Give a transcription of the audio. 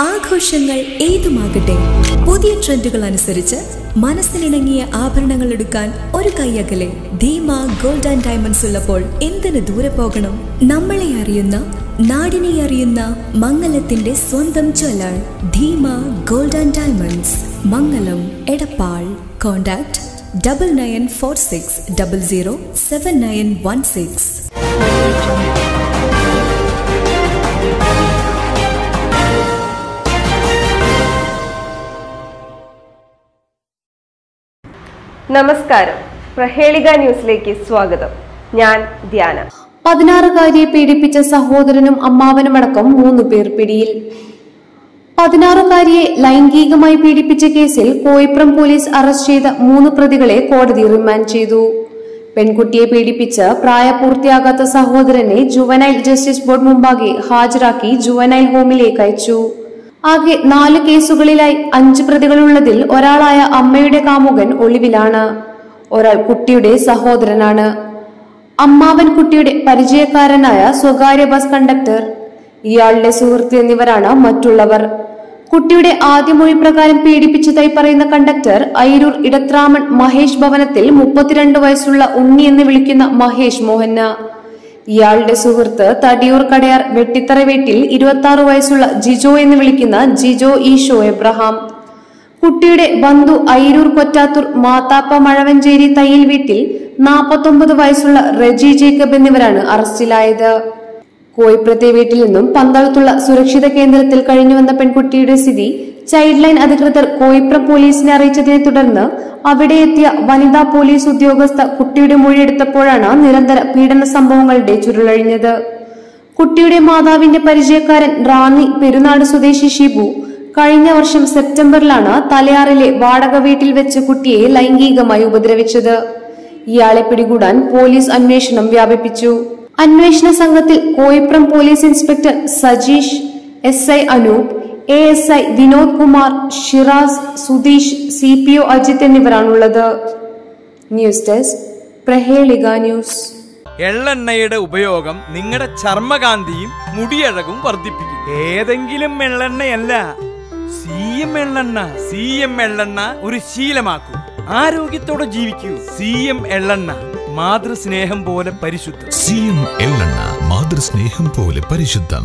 ആഘോഷങ്ങൾ ഏതുമാകട്ടെ? പുതിയ ട്രെൻഡുകൾ അനുസരിച്ച് മനസ്സിനിണങ്ങിയ ആഭരണങ്ങൾ എടുക്കാൻ ഒരു കൈയകലെ. ധീമ ഗോൾഡ് ആൻഡ് ഡയമണ്ട്സ് ഉള്ളപ്പോൾ എന്തിന് ദൂരെ പോകണം? നമ്മളെ അറിയുന്ന നാടിനെ അറിയുന്ന മംഗലത്തിന്റെ സ്വന്തം jeweller Dheema gold and diamonds. Mangalam Edappal. Contact double nine four six double zero seven nine one six. നമസ്കാരം. പ്രഹേളിക ന്യൂസിലേക്ക് സ്വാഗതം. ഞാൻ ധ്യാന. പതിനാറുകാരിയെ പീഡിപ്പിച്ച സഹോദരനും അമ്മാവനുമടക്കം മൂന്ന് പേർ പിടിയിൽ. പതിനാറുകാരിയെ ലൈംഗികമായി പീഡിപ്പിച്ച കേസിൽ കോയിപ്രം പോലീസ് അറസ്റ്റ് ചെയ്ത മൂന്ന് പ്രതികളെ കോടതി റിമാൻഡ് ചെയ്തു. പെൺകുട്ടിയെ പീഡിപ്പിച്ച് പ്രായപൂർത്തിയാകാത്ത സഹോദരനെ ജുവനൈൽ ജസ്റ്റിസ് ബോർഡ് മുമ്പാകെ ഹാജരാക്കി ജുവനൈൽ ഹോമിലേക്ക് അയച്ചു. ആകെ നാല് കേസുകളിലായി അഞ്ച് പ്രതികളുള്ളതിൽ ഒരാളായ അമ്മയുടെ കാമുകൻ ഒളിവിലാണ്. ഒരാൾ കുട്ടിയുടെ സഹോദരനാണ്. അമ്മാവൻ കുട്ടിയുടെ പരിചയക്കാരനായ സ്വകാര്യ ബസ് കണ്ടക്ടർ. ഇയാളുടെ സുഹൃത്ത് എന്നിവരാണ് മറ്റുള്ളവർ. കുട്ടിയുടെ ആദ്യ മൊഴി പ്രകാരം പീഡിപ്പിച്ചതായി പറയുന്ന കണ്ടക്ടർ അയിരൂർ ഇടത്രാമൺ മഹേഷ് ഭവനത്തിൽ മുപ്പത്തിരണ്ട് വയസ്സുള്ള ഉണ്ണി എന്ന് വിളിക്കുന്ന മഹേഷ് മോഹന. ഇയാളുടെ സുഹൃത്ത് തടിയൂർ കടയാർ വെട്ടിത്തറ വീട്ടിൽ ഇരുപത്തി വയസ്സുള്ള ജിജോ എന്ന് വിളിക്കുന്ന ജിജോ ഈശോ എബ്രഹാം. കുട്ടിയുടെ ബന്ധു അയിരൂർ കൊറ്റാത്തൂർ മാത്താപ്പ മഴവഞ്ചേരി തയ്യൽ വീട്ടിൽ നാപ്പത്തൊമ്പത് വയസ്സുള്ള റെജി ജേക്കബ് എന്നിവരാണ് അറസ്റ്റിലായത്. കോയിപ്രത്തെ വീട്ടിൽ നിന്നും പന്തളത്തുള്ള സുരക്ഷിത കേന്ദ്രത്തിൽ കഴിഞ്ഞുവന്ന പെൺകുട്ടിയുടെ സ്ഥിതി ചൈൽഡ് ലൈൻ അധികൃതർ കോയിപ്രം പോലീസിനെ അറിയിച്ചതിനെ തുടർന്ന് അവിടെ എത്തിയ വനിതാ പോലീസ് ഉദ്യോഗസ്ഥ കുട്ടിയുടെ മൊഴിയെടുത്തപ്പോഴാണ് നിരന്തര പീഡന സംഭവങ്ങളുടെ ചുരുളഴിഞ്ഞത്. കുട്ടിയുടെ മാതാവിന്റെ പരിചയക്കാരൻ റാന്നി പെരുനാട് സ്വദേശി ഷിബു കഴിഞ്ഞ വർഷം സെപ്റ്റംബറിലാണ് തലയാറിലെ വാടക വീട്ടിൽ വെച്ച് കുട്ടിയെ ലൈംഗികമായി ഉപദ്രവിച്ചത്. ഇയാളെ പിടികൂടാൻ പോലീസ് അന്വേഷണം വ്യാപിപ്പിച്ചു. അന്വേഷണ സംഘത്തിൽ Koipram police inspector Sajeesh S I Anoop A S I Vinod Kumar Shiraz Sudheesh C P O Ajith എന്നിവരാണുള്ളത്. News desk Prahelika news. എള്ളെണ്ണയുടെ ഉപയോഗം നിങ്ങളുടെ ചർമ്മകാന്തിയും മുടിയഴകും വർദ്ധിപ്പിക്കും. ഏതെങ്കിലും എള്ളെണ്ണയല്ല. സി എം എള്ളെണ്ണ സി എം എള്ളെണ്ണ ഒരു ശീലമാക്കൂ. ആരോഗ്യത്തോടെ ജീവിക്കൂ. സി എം എള്ളെണ്ണ. മാതൃസ്നേഹം പോലെ പരിശുദ്ധം. സി എം എള്ളെണ്ണ മാതൃസ്നേഹം പോലെ പരിശുദ്ധം.